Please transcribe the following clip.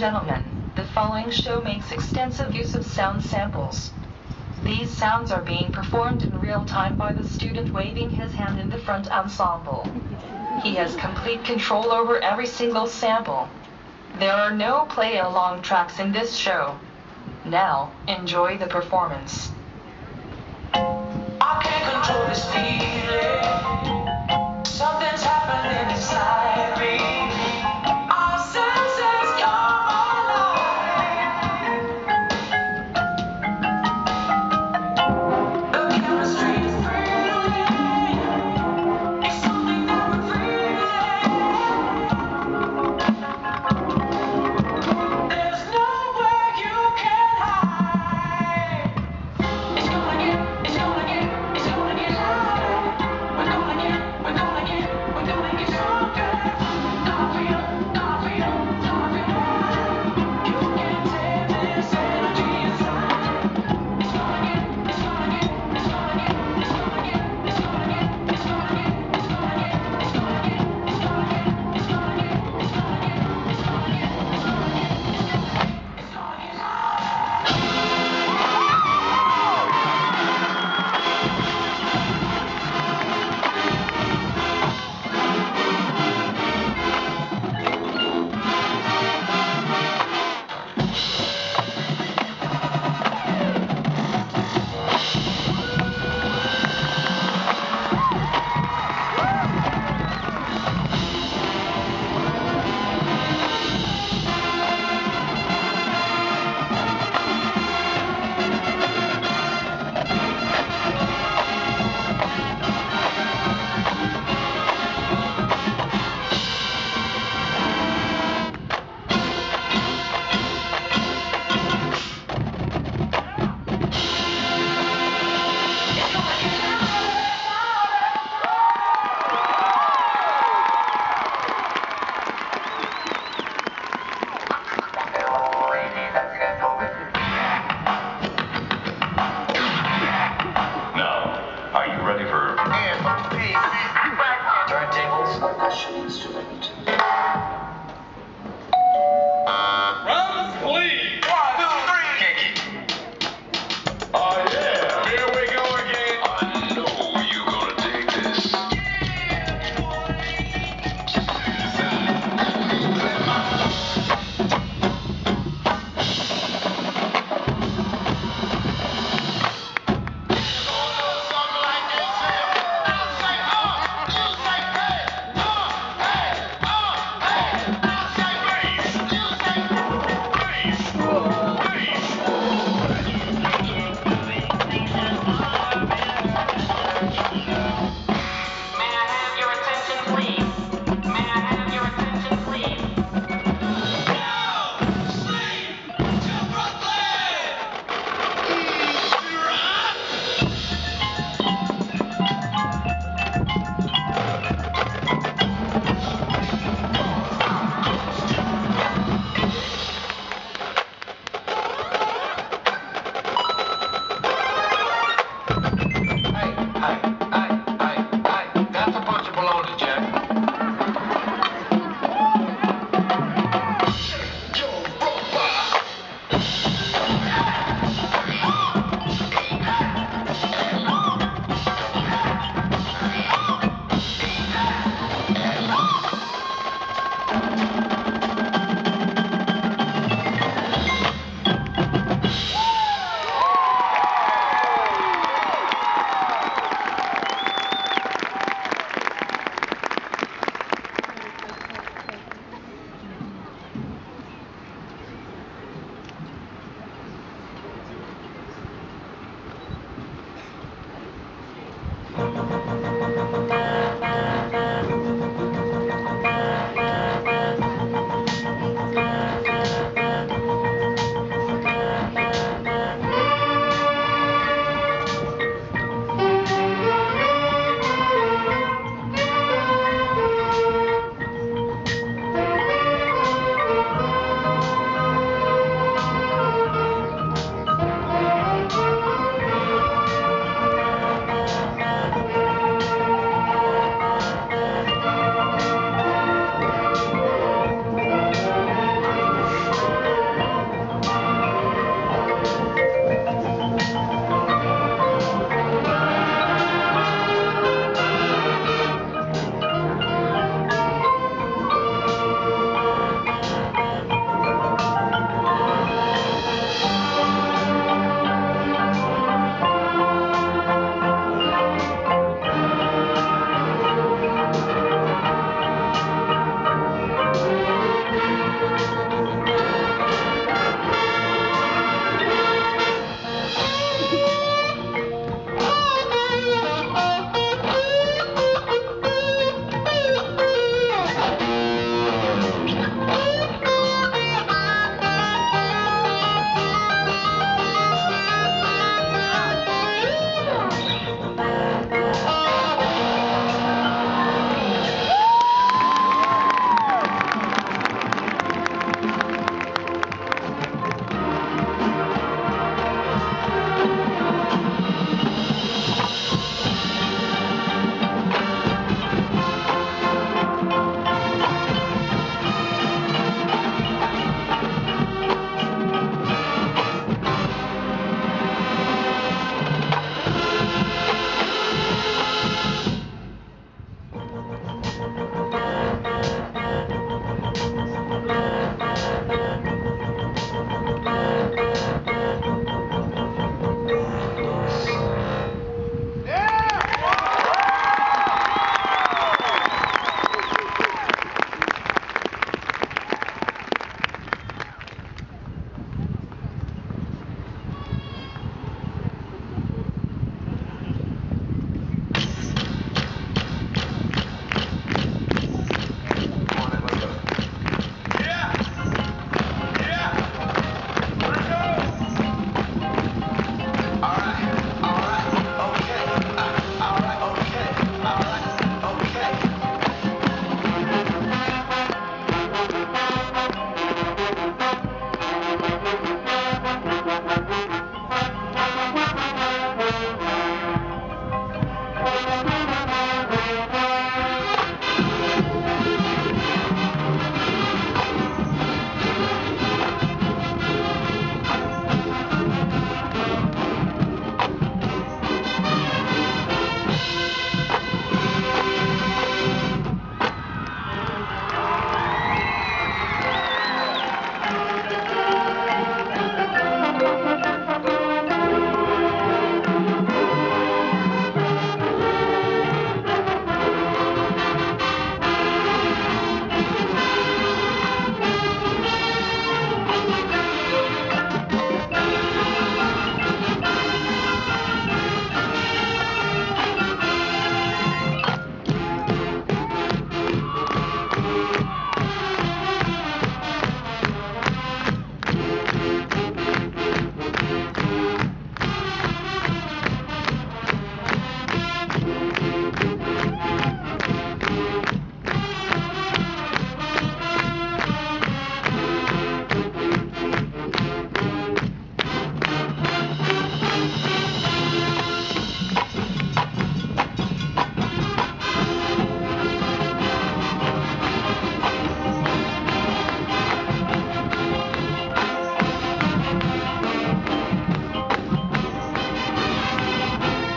gentlemen, the following show makes extensive use of sound samples. These sounds are being performed in real time by the student waving his hand in the front ensemble. He has complete control over every single sample. There are no play along tracks in this show. Now, enjoy the performance.